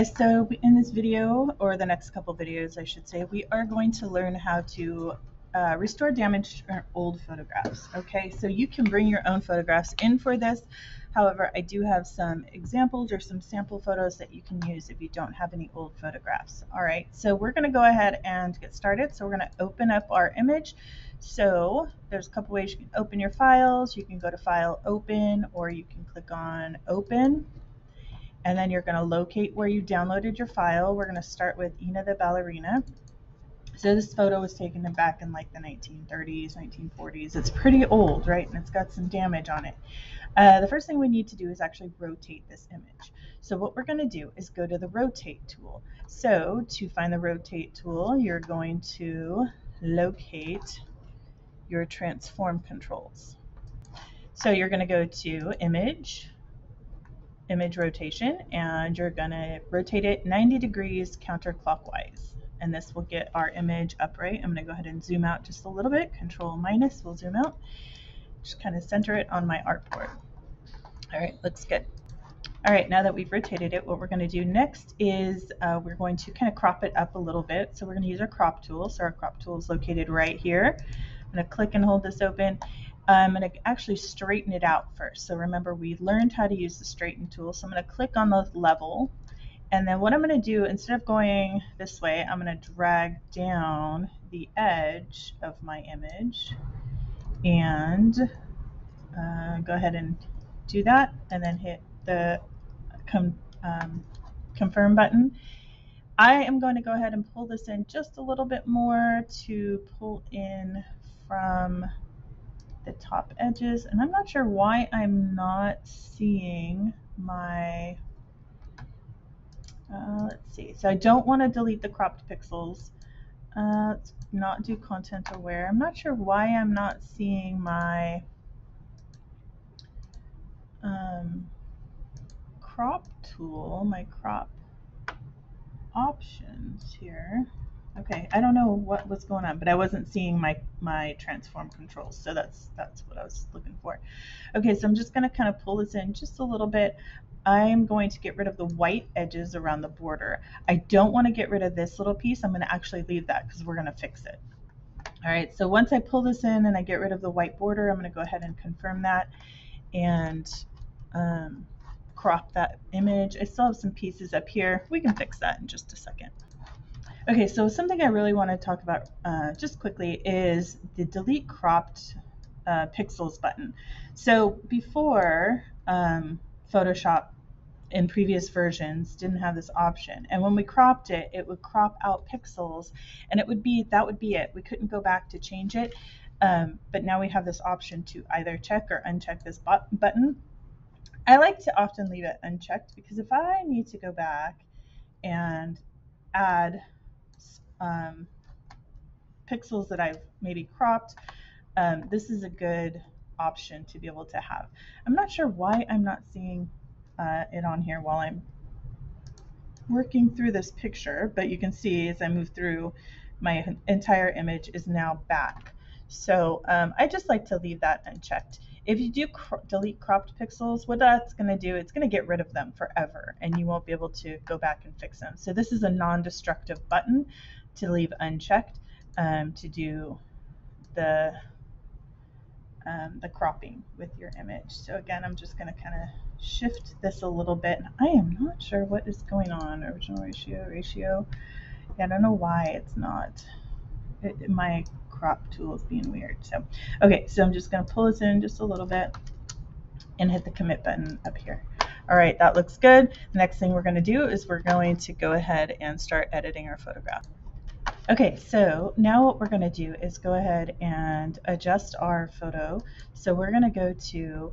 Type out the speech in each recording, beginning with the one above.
guys, so in this video, or the next couple videos I should say, we are going to learn how to uh, restore damaged or old photographs. Okay, so you can bring your own photographs in for this. However, I do have some examples or some sample photos that you can use if you don't have any old photographs. All right, so we're going to go ahead and get started. So we're going to open up our image. So there's a couple ways you can open your files. You can go to File, Open, or you can click on Open. And then you're going to locate where you downloaded your file. We're going to start with Ina the Ballerina. So this photo was taken back in like the 1930s, 1940s. It's pretty old, right? And it's got some damage on it. Uh, the first thing we need to do is actually rotate this image. So what we're going to do is go to the rotate tool. So to find the rotate tool, you're going to locate your transform controls. So you're going to go to image, image rotation, and you're going to rotate it 90 degrees counterclockwise. And this will get our image upright. I'm going to go ahead and zoom out just a little bit. Control minus will zoom out. Just kind of center it on my artboard. All right, looks good. All right, now that we've rotated it, what we're going to do next is uh, we're going to kind of crop it up a little bit. So we're going to use our crop tool. So our crop tool is located right here. I'm going to click and hold this open. I'm going to actually straighten it out first. So remember, we learned how to use the straighten tool. So I'm going to click on the level. And then what I'm going to do, instead of going this way, I'm going to drag down the edge of my image and uh, go ahead and do that and then hit the com, um, confirm button. I am going to go ahead and pull this in just a little bit more to pull in from the top edges and I'm not sure why I'm not seeing my uh, let's see. So I don't want to delete the cropped pixels. Uh, let's not do content aware. I'm not sure why I'm not seeing my um, crop tool my crop options here Okay, I don't know what was going on, but I wasn't seeing my, my transform controls, so that's that's what I was looking for. Okay, so I'm just going to kind of pull this in just a little bit. I'm going to get rid of the white edges around the border. I don't want to get rid of this little piece. I'm going to actually leave that because we're going to fix it. All right, so once I pull this in and I get rid of the white border, I'm going to go ahead and confirm that and um, crop that image. I still have some pieces up here. We can fix that in just a second. Okay, so something I really want to talk about uh, just quickly is the delete cropped uh, pixels button. So before um, Photoshop in previous versions didn't have this option and when we cropped it it would crop out pixels and it would be that would be it we couldn't go back to change it um, but now we have this option to either check or uncheck this button I like to often leave it unchecked because if I need to go back and add um, pixels that I've maybe cropped, um, this is a good option to be able to have. I'm not sure why I'm not seeing uh, it on here while I'm working through this picture, but you can see as I move through, my entire image is now back. So um, I just like to leave that unchecked. If you do delete cropped pixels, what that's going to do, it's going to get rid of them forever, and you won't be able to go back and fix them. So this is a non-destructive button to leave unchecked um, to do the um, the cropping with your image. So again, I'm just going to kind of shift this a little bit. I am not sure what is going on. Original ratio, ratio. Yeah, I don't know why it's not. It, my crop tool is being weird. So, okay, so I'm just going to pull this in just a little bit and hit the commit button up here. All right, that looks good. The next thing we're going to do is we're going to go ahead and start editing our photograph. Okay, so now what we're going to do is go ahead and adjust our photo. So we're going to go to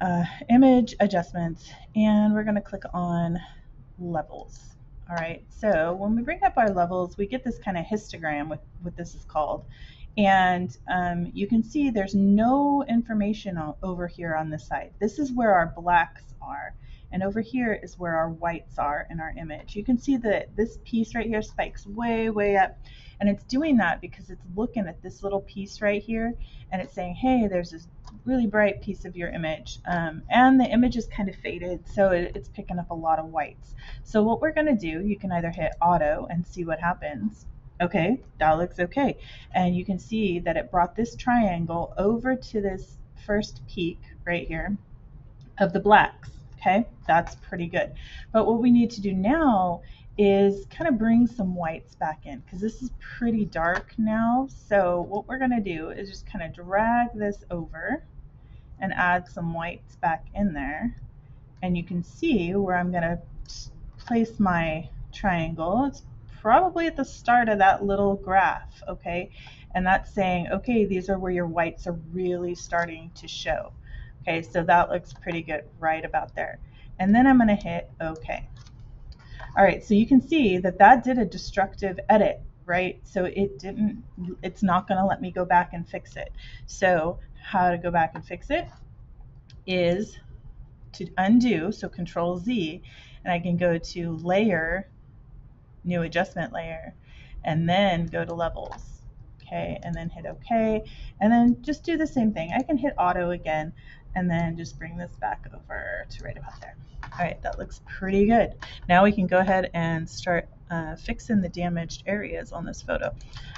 uh, image adjustments and we're going to click on levels. All right, so when we bring up our levels, we get this kind of histogram, with what this is called. And um, you can see there's no information over here on this side. This is where our blacks are. And over here is where our whites are in our image. You can see that this piece right here spikes way, way up. And it's doing that because it's looking at this little piece right here and it's saying, hey, there's this really bright piece of your image. Um, and the image is kind of faded, so it, it's picking up a lot of whites. So what we're going to do, you can either hit auto and see what happens. Okay, that looks okay. And you can see that it brought this triangle over to this first peak right here of the blacks. Okay, that's pretty good. But what we need to do now is kind of bring some whites back in because this is pretty dark now. So what we're going to do is just kind of drag this over and add some whites back in there. And you can see where I'm going to place my triangle. It's probably at the start of that little graph, okay? And that's saying, okay, these are where your whites are really starting to show. Okay, so that looks pretty good right about there. And then I'm going to hit OK. All right, so you can see that that did a destructive edit, right? So it didn't, it's not gonna let me go back and fix it. So how to go back and fix it is to undo, so control Z, and I can go to layer, new adjustment layer, and then go to levels. Okay, and then hit OK, and then just do the same thing. I can hit auto again, and then just bring this back over to right about there. All right, that looks pretty good. Now we can go ahead and start uh, fixing the damaged areas on this photo.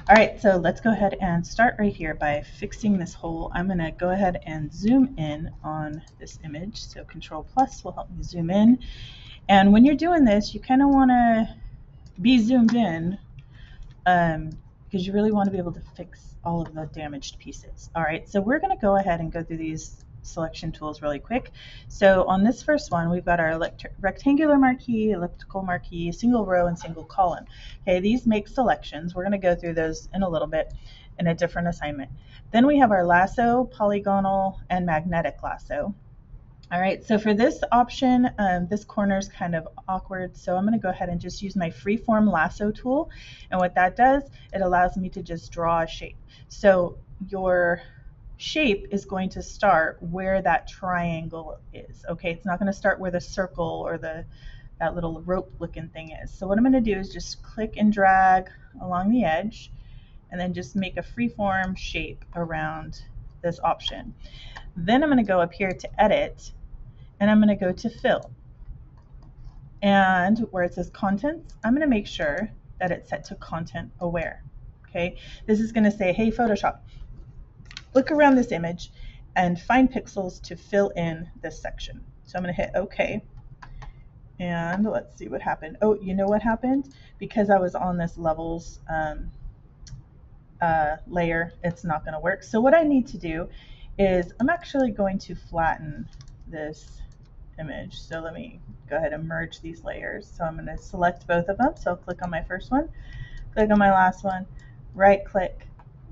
All right, so let's go ahead and start right here by fixing this hole. I'm gonna go ahead and zoom in on this image. So control plus will help me zoom in. And when you're doing this, you kind of wanna be zoomed in um, because you really want to be able to fix all of the damaged pieces. All right, so we're going to go ahead and go through these selection tools really quick. So on this first one, we've got our rectangular marquee, elliptical marquee, single row, and single column. Okay, these make selections. We're going to go through those in a little bit in a different assignment. Then we have our lasso, polygonal, and magnetic lasso. All right, so for this option, um, this corner is kind of awkward, so I'm going to go ahead and just use my freeform lasso tool. And what that does, it allows me to just draw a shape. So your shape is going to start where that triangle is. Okay, it's not going to start where the circle or the that little rope looking thing is. So what I'm going to do is just click and drag along the edge and then just make a freeform shape around this option. Then I'm going to go up here to edit and I'm going to go to fill. And where it says contents, I'm going to make sure that it's set to content aware. Okay, this is going to say, hey Photoshop, look around this image and find pixels to fill in this section. So I'm going to hit OK. And let's see what happened. Oh, you know what happened? Because I was on this levels um, uh, layer, it's not going to work. So what I need to do is I'm actually going to flatten this image. So let me go ahead and merge these layers. So I'm going to select both of them. So I'll click on my first one, click on my last one, right click,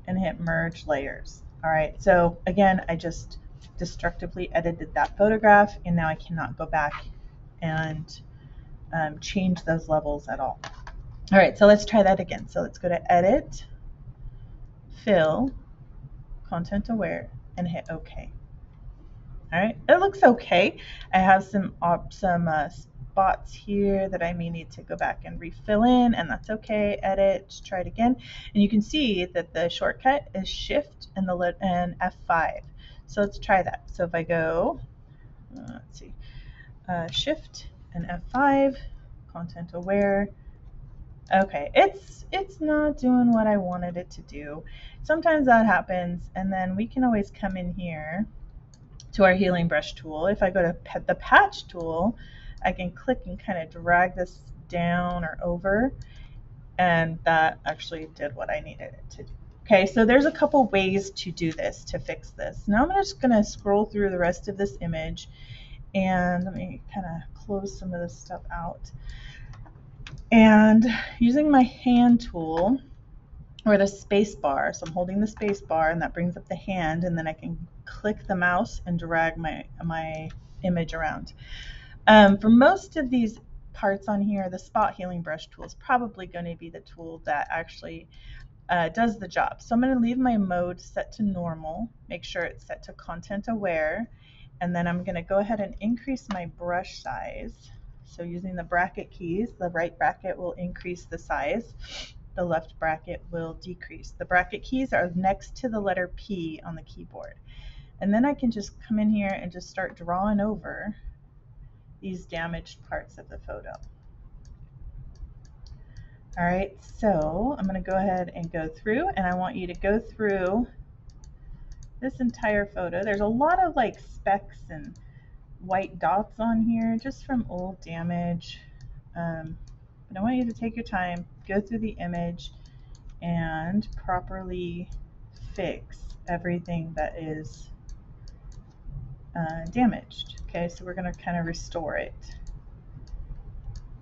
and hit merge layers. All right, so again, I just destructively edited that photograph and now I cannot go back and um, change those levels at all. All right, so let's try that again. So let's go to edit, fill, content aware, and hit OK. All right, it looks okay. I have some some uh, spots here that I may need to go back and refill in, and that's okay. Edit, try it again. And you can see that the shortcut is Shift and the and F5. So let's try that. So if I go, uh, let's see, uh, Shift and F5, content aware. Okay, it's it's not doing what I wanted it to do. Sometimes that happens, and then we can always come in here to our healing brush tool. If I go to the patch tool, I can click and kind of drag this down or over and that actually did what I needed it to do. Okay, so there's a couple ways to do this, to fix this. Now I'm just going to scroll through the rest of this image and let me kind of close some of this stuff out. And using my hand tool or the space bar, so I'm holding the space bar and that brings up the hand and then I can click the mouse and drag my, my image around. Um, for most of these parts on here, the spot healing brush tool is probably going to be the tool that actually uh, does the job. So I'm going to leave my mode set to normal, make sure it's set to content aware, And then I'm going to go ahead and increase my brush size. So using the bracket keys, the right bracket will increase the size. The left bracket will decrease. The bracket keys are next to the letter P on the keyboard. And then I can just come in here and just start drawing over these damaged parts of the photo. All right, so I'm going to go ahead and go through, and I want you to go through this entire photo. There's a lot of like specks and white dots on here just from old damage. Um, but I want you to take your time, go through the image, and properly fix everything that is uh, damaged. Okay, so we're going to kind of restore it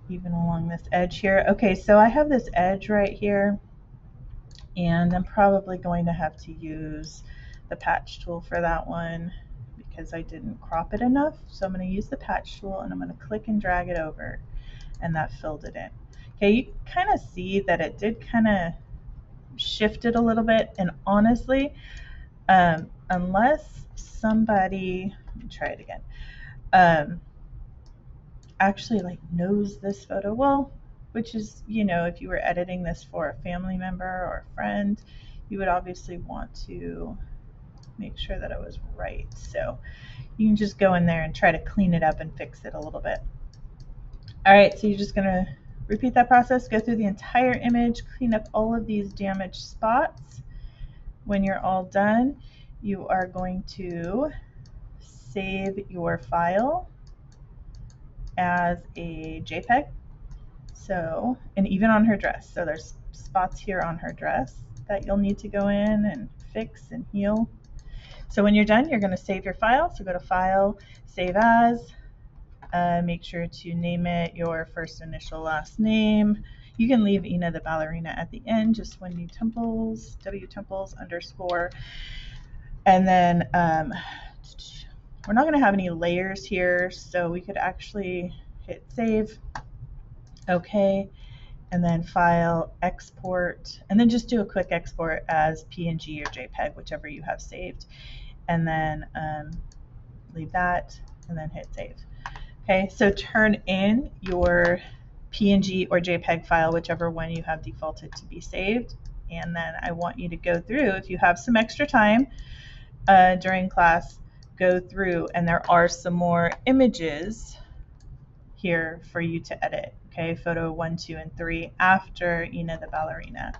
even along this edge here. Okay, so I have this edge right here and I'm probably going to have to use the patch tool for that one because I didn't crop it enough. So I'm going to use the patch tool and I'm going to click and drag it over and that filled it in. Okay, you kind of see that it did kind of shift it a little bit and honestly, um, unless somebody, try it again, um, actually like knows this photo well, which is, you know, if you were editing this for a family member or a friend, you would obviously want to make sure that it was right. So you can just go in there and try to clean it up and fix it a little bit. All right, so you're just gonna repeat that process, go through the entire image, clean up all of these damaged spots. When you're all done, you are going to save your file as a JPEG. So, and even on her dress. So there's spots here on her dress that you'll need to go in and fix and heal. So when you're done, you're going to save your file. So go to File, Save As. Uh, make sure to name it your first initial last name. You can leave Ina the ballerina at the end, just Wendy Temples, W Temples underscore. And then um, we're not going to have any layers here, so we could actually hit save. Okay. And then file, export, and then just do a quick export as PNG or JPEG, whichever you have saved. And then um, leave that and then hit save. Okay, so turn in your PNG or JPEG file, whichever one you have defaulted to be saved. And then I want you to go through, if you have some extra time uh, during class, go through and there are some more images here for you to edit. Okay, photo one, two, and three after Ina the ballerina.